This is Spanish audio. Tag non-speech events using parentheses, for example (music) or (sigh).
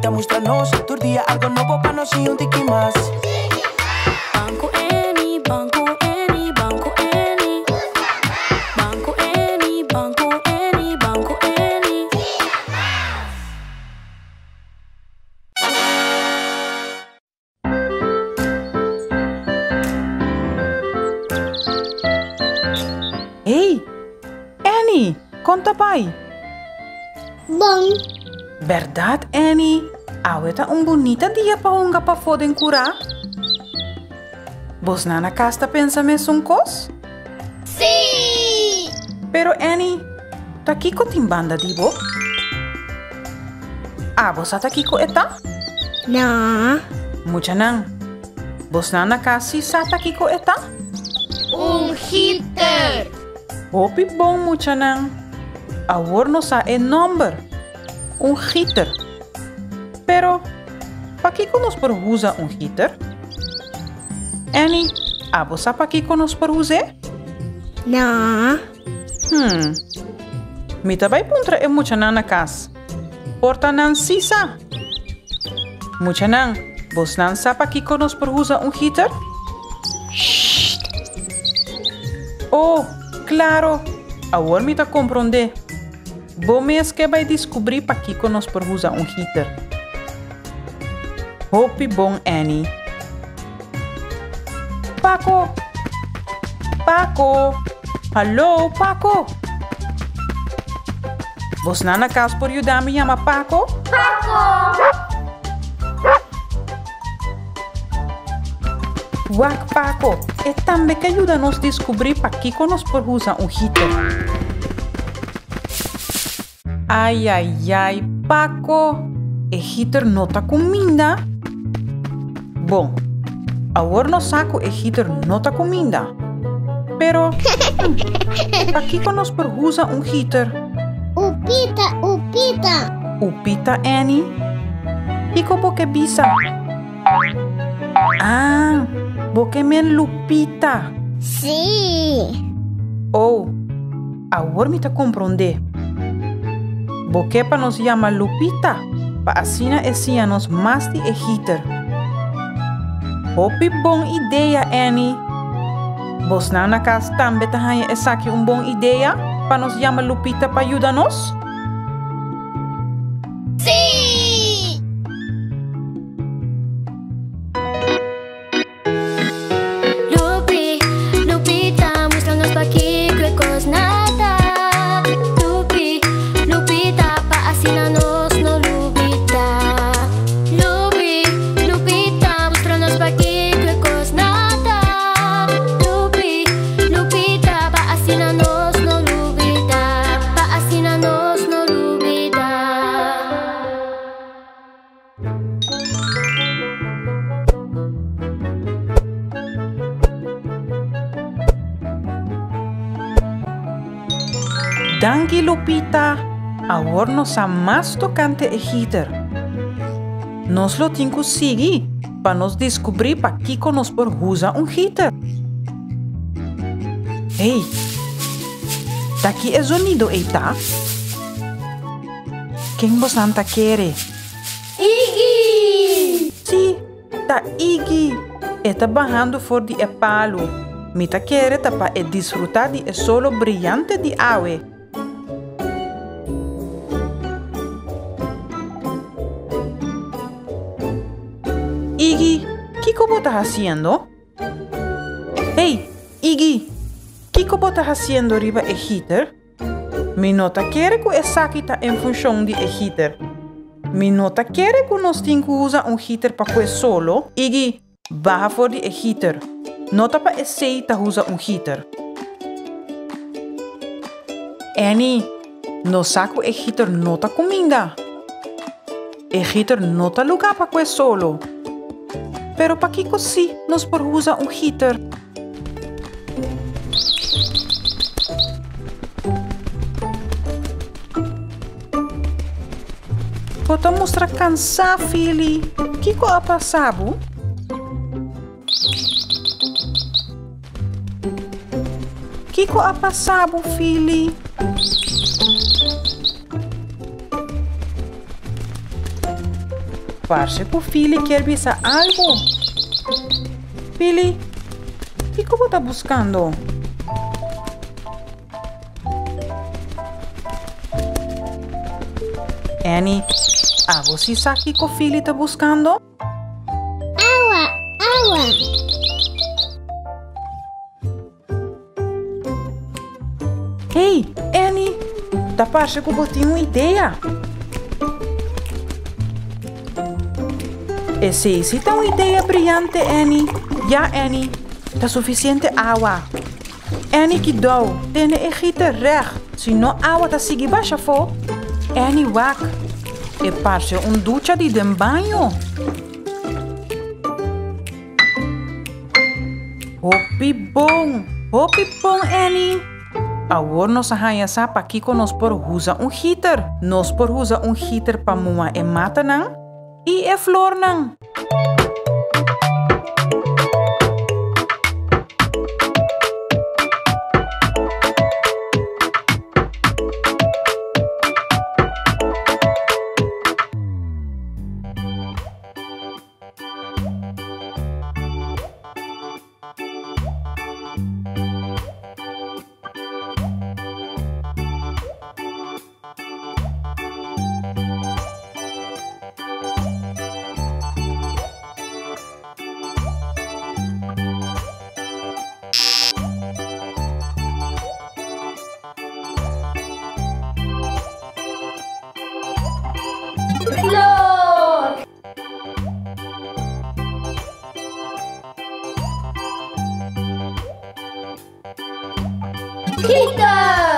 vita mostrano se turdija Algo novo pa nosi un tiki mas Banku Eni, banku Eni, banku Eni. Eni, Eni, Eni. Ehi, Eni, conta pai Bom Verdad, Annie? Ahorita un bonita dia pa hunga pa foden cura. Vos nana casta pensa me son cos? sim! Pero Annie, tá aqui com timbanda dibo? Ah, vos tá aqui com eta? Não, Mucha nang. Vos nana kasi sa tá aqui com eta? um hitter! Hopi bom mucha nang. Awor no sa e number. Un heater. Pero, pa que nos por usa un heater? Annie, ah, vos pa que nos por use? Não, Hmm. Mita vai puntra e mucha nang na kas. Porta nang sisa. Mucha nang, vos nang sa pa que nos por usa un heater? Oh, claro. Agora me tá compreender. Bom mês que vai descobrir para que nós por usar um heater. Hope bom, Annie. Paco! Paco! Hallo, Paco! Na na casa por ajudar me chama Paco? Wak Paco, é também que ajuda nos descobrir para que nós por usar um heater. Ai, ai, ai, Paco, o heater não tá comida. Bom, agora no saco o (laughs) heater não tá comida. Pero, que nós por usar um heater? o pita, o pita! O pita Annie? E como que bisa? Ah, porque men Lupita. Sim! Oh, agora me tá compreender. Porque para nos chama Lupita, para assim esse nos mais de heater. Hopi bom ideia, Annie. Vos na na casa também tá hanha essa aqui um bom ideia para nos chama Lupita para ajudar Danke, Lupita. Agora nos a mais tocante e heater. Nos lo tinco seguir para nos descobrir para que nos por usa um heater. Ei, daqui é sonido, eita. Quem você anta quer? Iggy! Sim, tá Iggy. Está barrando for de epalo. Mita quer tá para e desfrutar de solo brilhante de aue. Iggy, ¿qué como estás haciendo? Hey, Iggy, ¿qué como estás haciendo arriba el heater? Mi nota quiere que esa está en función de el heater. Mi nota quiere que nos tenga que usar un heater para que solo. Iggy, baja for de heater. Nota para esse ta usa un heater. Annie, no saco el heater nota comida. El heater nota lugar para que solo. pero pa Paquico sí nos por propuso un hitter. Podemos cansa Fili. ¿Qué ha pasado? kiko ha pasado, Fili? Parece é que O Philly quer besar algo. Philly, e como está buscando? Annie, ah, você sabe que o Philly está buscando? Água, água. Ei, Annie, da parte que eu tenho uma ideia. Esse tá uma ideia brilhante, Annie. Ja, Annie, tá suficiente água. Annie que dou, tem egite recht. Se não água tá seguir baixa fo. Annie wak. E parece um ducha de dem banho. Hopi bom, hopi bom, Annie. Agora nós arranhamos aqui que nós por usar um heater. Nós por usar um heater para moa e mata não i e flor nang. Kingdom!